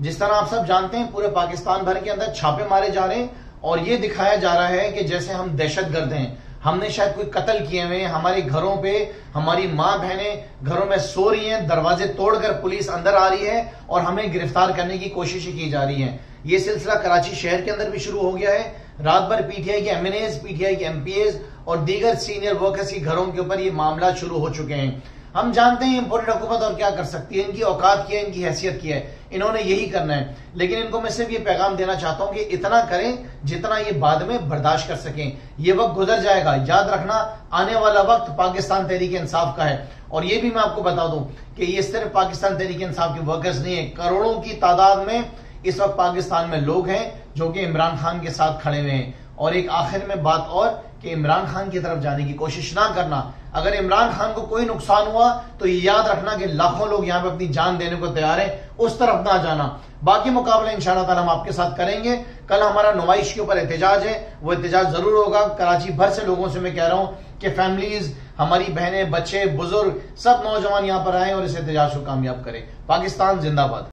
जिस तरह आप सब जानते हैं, पूरे पाकिस्तान भर के अंदर छापे मारे जा रहे हैं और ये दिखाया जा रहा है कि जैसे हम दहशत गर्द हैं। हमने शायद कोई कत्ल किए हुए हमारे घरों पे हमारी माँ बहनें घरों में सो रही हैं, दरवाजे तोड़कर पुलिस अंदर आ रही है और हमें गिरफ़्तार करने की कोशिश की जा रही है। ये सिलसिला कराची शहर के अंदर भी शुरू हो गया है। रात भर पीटीआई के एमएनएज पीटीआई के एमपीएज और दीगर सीनियर वर्कर्स के घरों के ऊपर ये मामला शुरू हो चुके हैं। हम जानते हैं इम्पोर्टेड हुकूमत और क्या कर सकती है, इनकी औकात की है, इनकी हैसियत की है, इन्होंने यही करना है। लेकिन इनको मैं सिर्फ़ ये पैगाम देना चाहता हूँ कि इतना करें जितना ये बाद में बर्दाश्त कर सकें। ये वक्त गुजर जाएगा, याद रखना, आने वाला वक्त पाकिस्तान तहरीक इंसाफ का है। और ये भी मैं आपको बता दूँ कि ये सिर्फ़ पाकिस्तान तहरीक इंसाफ के वर्कर्स नहीं है, करोड़ों की तादाद में इस वक्त पाकिस्तान में लोग हैं, जो कि इमरान खान के साथ खड़े हुए हैं। और एक आखिर में बात और कि इमरान खान की तरफ़ जाने की कोशिश ना करना। अगर इमरान खान को कोई नुकसान हुआ तो ये याद रखना कि लाखों लोग यहाँ पे अपनी जान देने को तैयार हैं, उस तरफ़ ना जाना। बाकी मुकाबले इंशाल्लाह हम आपके साथ करेंगे। कल हमारा नुमाइश के ऊपर एहतजाज है, वो एहतजाज ज़रूर होगा। कराची भर से लोगों से मैं कह रहा हूँ कि फैमिलीज़ हमारी बहनें, बच्चे, बुज़ुर्ग, सब नौजवान यहाँ पर आए और इस एहतजाज को कामयाब करें। पाकिस्तान जिंदाबाद।